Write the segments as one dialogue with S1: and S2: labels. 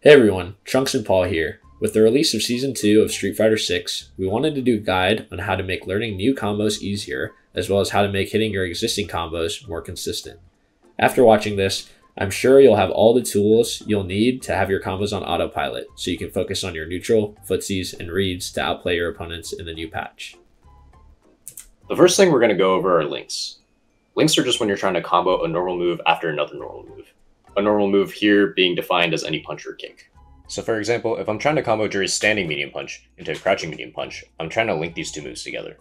S1: Hey everyone, Trunks and Paul here. With the release of Season 2 of Street Fighter 6, we wanted to do a guide on how to make learning new combos easier, as well as how to make hitting your existing combos more consistent. After watching this, I'm sure you'll have all the tools you'll need to have your combos on autopilot, so you can focus on your neutral, footsies, and reads to outplay your opponents in the new patch.
S2: The first thing we're going to go over are links. Links are just when you're trying to combo a normal move after another normal move. A normal move here being defined as any punch or kick. So for example, if I'm trying to combo Juri's standing medium punch into a crouching medium punch, I'm trying to link these two moves together.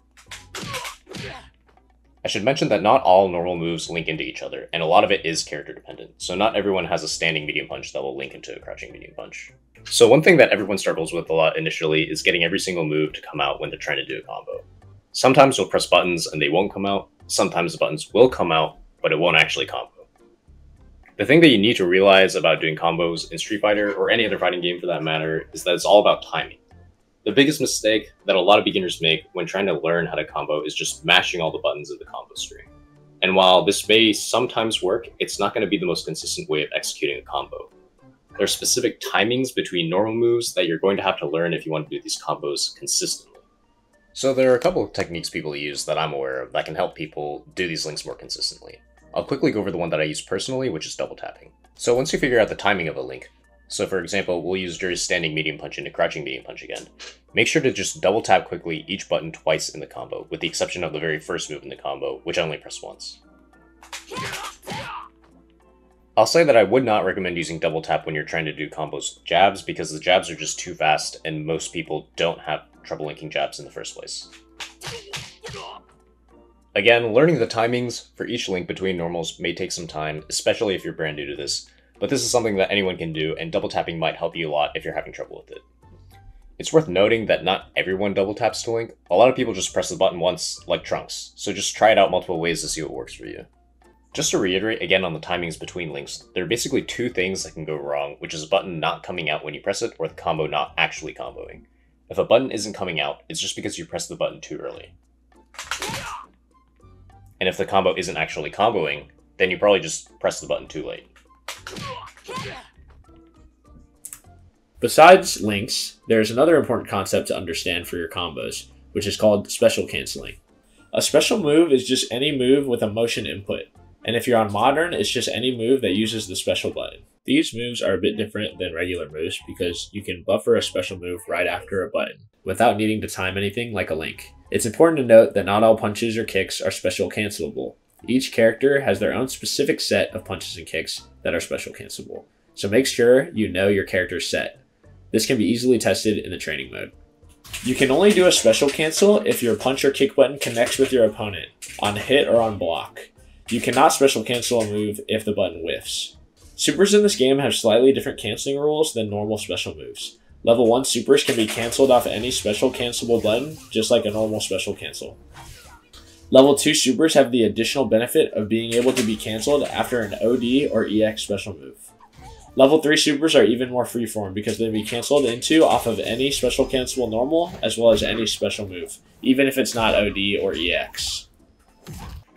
S2: I should mention that not all normal moves link into each other, and a lot of it is character dependent, so not everyone has a standing medium punch that will link into a crouching medium punch. So one thing that everyone struggles with a lot initially is getting every single move to come out when they're trying to do a combo. Sometimes you'll press buttons and they won't come out. Sometimes the buttons will come out, but it won't actually combo. The thing that you need to realize about doing combos in Street Fighter, or any other fighting game for that matter, is that it's all about timing. The biggest mistake that a lot of beginners make when trying to learn how to combo is just mashing all the buttons of the combo string. And while this may sometimes work, it's not going to be the most consistent way of executing a combo. There are specific timings between normal moves that you're going to have to learn if you want to do these combos consistently. So there are a couple of techniques people use that I'm aware of that can help people do these links more consistently. I'll quickly go over the one that I use personally, which is double tapping. So once you figure out the timing of a link, so for example, we'll use Juri's standing medium punch into crouching medium punch again. Make sure to just double tap quickly each button twice in the combo, with the exception of the very first move in the combo, which I only press once. I'll say that I would not recommend using double tap when you're trying to do combos with jabs, because the jabs are just too fast and most people don't have trouble linking jabs in the first place. Again, learning the timings for each link between normals may take some time, especially if you're brand new to this, but this is something that anyone can do, and double tapping might help you a lot if you're having trouble with it. It's worth noting that not everyone double taps to link. A lot of people just press the button once, like Trunks, so just try it out multiple ways to see what works for you. Just to reiterate again on the timings between links, there are basically two things that can go wrong, which is a button not coming out when you press it, or the combo not actually comboing. If a button isn't coming out, it's just because you pressed the button too early. And if the combo isn't actually comboing, then you probably just pressed the button too late.
S1: Besides links, there is another important concept to understand for your combos, which is called special canceling. A special move is just any move with a motion input, and if you're on modern, it's just any move that uses the special button. These moves are a bit different than regular moves because you can buffer a special move right after a button without needing to time anything like a link. It's important to note that not all punches or kicks are special cancelable. Each character has their own specific set of punches and kicks that are special cancelable, so make sure you know your character's set. This can be easily tested in the training mode. You can only do a special cancel if your punch or kick button connects with your opponent, on hit or on block. You cannot special cancel a move if the button whiffs. Supers in this game have slightly different canceling rules than normal special moves. Level 1 supers can be cancelled off any special cancelable button, just like a normal special cancel. Level 2 supers have the additional benefit of being able to be cancelled after an OD or EX special move. Level 3 supers are even more freeform because they can be cancelled into off of any special cancelable normal as well as any special move, even if it's not OD or EX.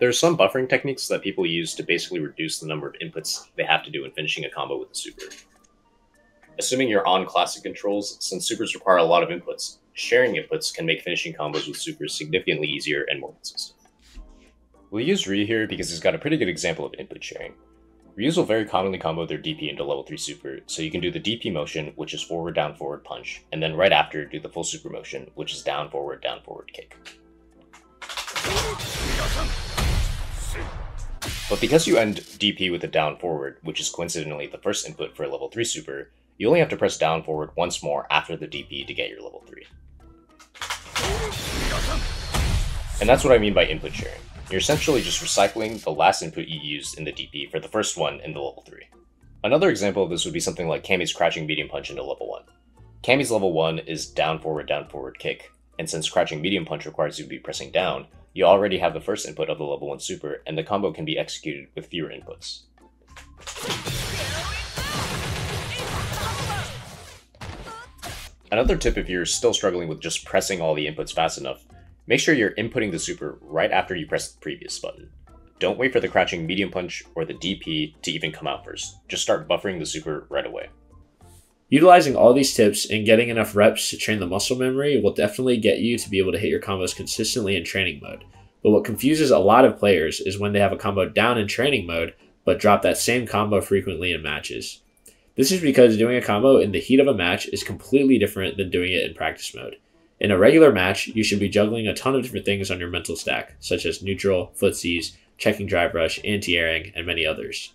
S2: There are some buffering techniques that people use to basically reduce the number of inputs they have to do when finishing a combo with a super. Assuming you're on classic controls, since supers require a lot of inputs, sharing inputs can make finishing combos with supers significantly easier and more consistent. We'll use Ryu here because he's got a pretty good example of input sharing. Ryus will very commonly combo their DP into level 3 super, so you can do the DP motion, which is forward down forward punch, and then right after do the full super motion, which is down forward down forward kick. But because you end DP with a down forward, which is coincidentally the first input for a level 3 super, you only have to press down forward once more after the DP to get your level 3. And that's what I mean by input sharing. You're essentially just recycling the last input you used in the DP for the first one in the level 3. Another example of this would be something like Cammy's crouching medium punch into level 1. Cammy's level 1 is down forward down forward kick, and since crouching medium punch requires you to be pressing down, you already have the first input of the level 1 super, and the combo can be executed with fewer inputs. Another tip if you're still struggling with just pressing all the inputs fast enough, make sure you're inputting the super right after you press the previous button. Don't wait for the crouching medium punch or the DP to even come out first. Just start buffering the super right away.
S1: Utilizing all these tips and getting enough reps to train the muscle memory will definitely get you to be able to hit your combos consistently in training mode. But what confuses a lot of players is when they have a combo down in training mode, but drop that same combo frequently in matches. This is because doing a combo in the heat of a match is completely different than doing it in practice mode. In a regular match, you should be juggling a ton of different things on your mental stack, such as neutral, footsies, checking drive rush, anti airing, and many others.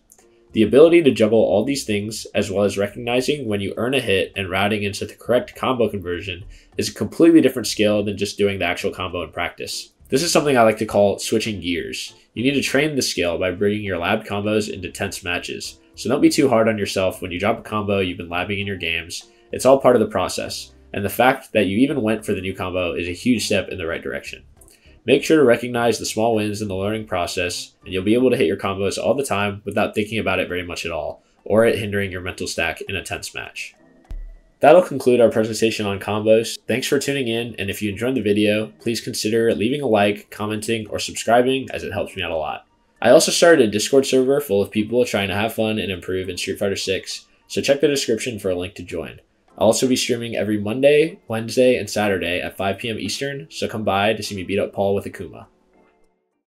S1: The ability to juggle all these things, as well as recognizing when you earn a hit and routing into the correct combo conversion, is a completely different skill than just doing the actual combo in practice. This is something I like to call switching gears. You need to train the skill by bringing your lab combos into tense matches. So don't be too hard on yourself when you drop a combo you've been labbing in your games. It's all part of the process, and the fact that you even went for the new combo is a huge step in the right direction. Make sure to recognize the small wins in the learning process, and you'll be able to hit your combos all the time without thinking about it very much at all, or it hindering your mental stack in a tense match. That'll conclude our presentation on combos. Thanks for tuning in, and if you enjoyed the video, please consider leaving a like, commenting, or subscribing as it helps me out a lot. I also started a Discord server full of people trying to have fun and improve in Street Fighter 6, so check the description for a link to join. I'll also be streaming every Monday, Wednesday, and Saturday at 5 p.m. Eastern, so come by to see me beat up Paul with Akuma.